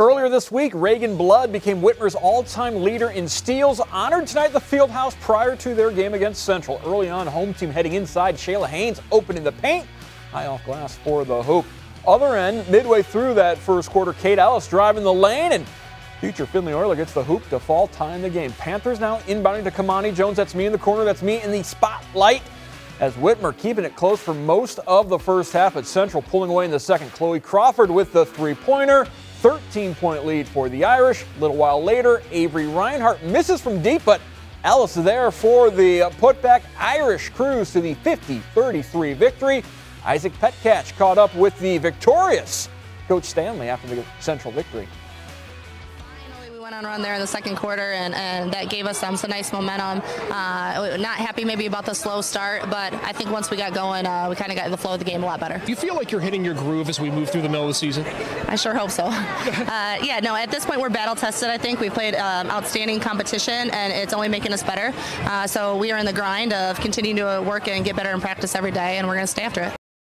Earlier this week, Reagan Blood became Whitmer's all-time leader in steals, honored tonight at the Fieldhouse prior to their game against Central. Early on, home team heading inside, Shayla Haynes opening the paint. High off glass for the hoop. Other end, midway through that first quarter, Kate Ellis driving the lane and future Findlay Oiler gets the hoop to fall, tying the game. Panthers now inbounding to Kamani Jones. That's me in the corner. That's me in the spotlight. As Whitmer keeping it close for most of the first half, at Central pulling away in the second. Chloe Crawford with the three-pointer. 13 point lead for the Irish. A little while later, Avery Reinhart misses from deep, but Ellis is there for the uh, putback. Irish cruise to the 50 33 victory. Isaac Petcatch caught up with the victorious Coach Stanley after the Central victory went on a run there in the second quarter, and, and that gave us um, some nice momentum. Uh, not happy maybe about the slow start, but I think once we got going, uh, we kind of got the flow of the game a lot better. Do you feel like you're hitting your groove as we move through the middle of the season? I sure hope so. uh, yeah, no, at this point we're battle tested. I think we played um, outstanding competition, and it's only making us better. Uh, so we are in the grind of continuing to work and get better in practice every day, and we're going to stay after it.